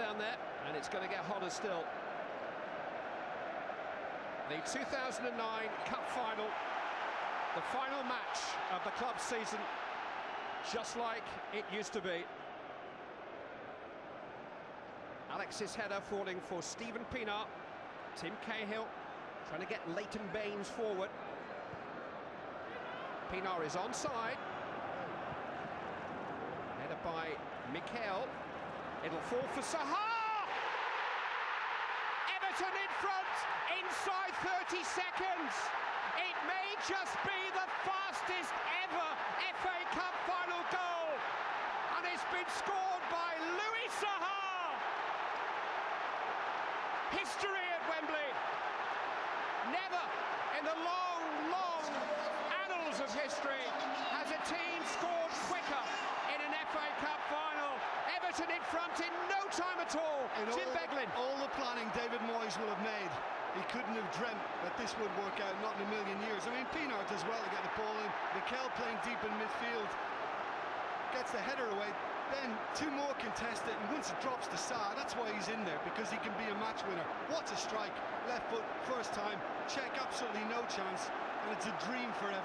down there, and it's going to get hotter still. The 2009 Cup Final, the final match of the club season, just like it used to be. Alex's header falling for Steven Pienaar. Tim Cahill trying to get Leighton Baines forward. Pienaar is onside. Header by Mikel. It'll fall for Saha! Everton in front inside 30 seconds. It may just be the fastest ever FA Cup final goal. And it's been scored by Louis Saha. History at Wembley. Never in the long, long annals of history has a team scored quicker in an FA Cup final. Everton in front in no time at all. In Jim all, Beglin. All the planning David Moyes will have made, he couldn't have dreamt that this would work out, not in a million years. I mean, Pienaar does well to get the ball in. Mikel playing deep in midfield, gets the header away. Then two more contest it, and once it drops to Saha, that's why he's in there, because he can be a match winner. What a strike. Left foot, first time. Cech, absolutely no chance. And it's a dream forever.